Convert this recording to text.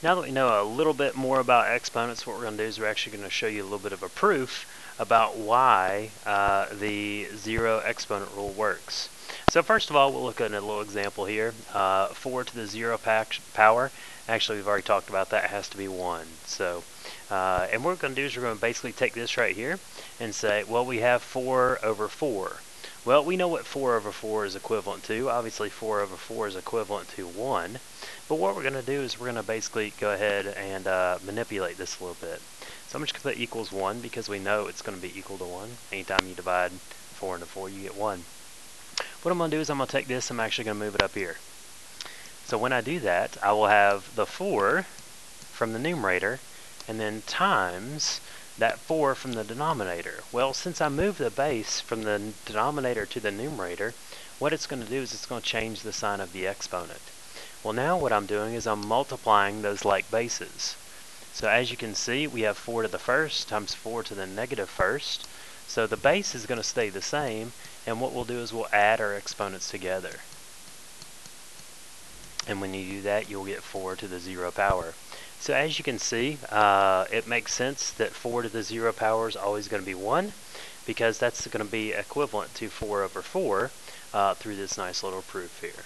Now that we know a little bit more about exponents, what we're going to do is we're actually going to show you a little bit of a proof about why uh, the zero exponent rule works. So first of all, we'll look at a little example here. Uh, 4 to the 0 power, actually we've already talked about that, has to be 1. So, uh, And what we're going to do is we're going to basically take this right here and say, well, we have 4 over 4. Well, we know what 4 over 4 is equivalent to. Obviously, 4 over 4 is equivalent to 1. But what we're going to do is we're going to basically go ahead and uh, manipulate this a little bit. So I'm just going to put equals 1 because we know it's going to be equal to 1. Anytime you divide 4 into 4, you get 1. What I'm going to do is I'm going to take this, I'm actually going to move it up here. So when I do that, I will have the 4 from the numerator and then times that 4 from the denominator. Well, since I moved the base from the denominator to the numerator, what it's going to do is it's going to change the sign of the exponent. Well, now what I'm doing is I'm multiplying those like bases. So as you can see, we have 4 to the first times 4 to the negative first. So the base is going to stay the same, and what we'll do is we'll add our exponents together. And when you do that, you'll get 4 to the 0 power. So as you can see, uh, it makes sense that 4 to the 0 power is always going to be 1 because that's going to be equivalent to 4 over 4 uh, through this nice little proof here.